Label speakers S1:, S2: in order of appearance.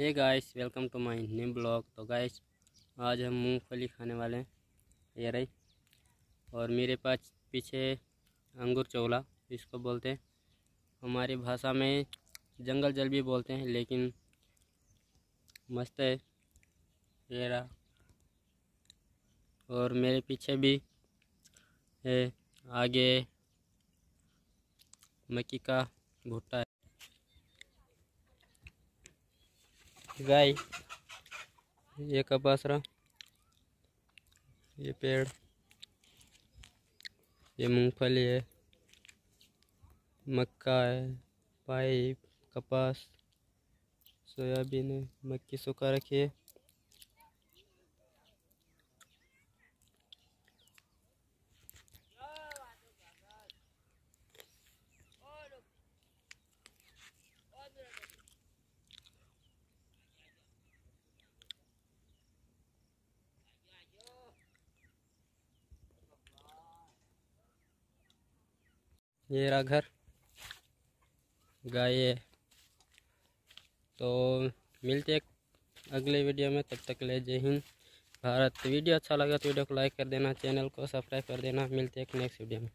S1: Hey guys welcome to my new blog तो guys आज हम मूंगफली खाने वाले हैं। ये रही। और मेरे पास पीछे अंगूर चौला, इसको बोलते हैं। हमारी भाषा में जंगल जल भी बोलते हैं, लेकिन मस्त है। ये रहा। और मेरे पीछे भी है, आगे मक्की का भुट्टा है। गाय, ये रहा ये पेड़, ये मूंगफली है, मक्का है, पाइप, कपास, सोयाबीन है, मक्की सूखा रखी है। ये रहा घर। गाय तो मिलते हैं अगले वीडियो में। तब तक ले जय हिंद। भारत। वीडियो अच्छा लगा तो वीडियो को लाइक कर देना, चैनल को सब्सक्राइब कर देना। मिलते हैं नेक्स्ट वीडियो में।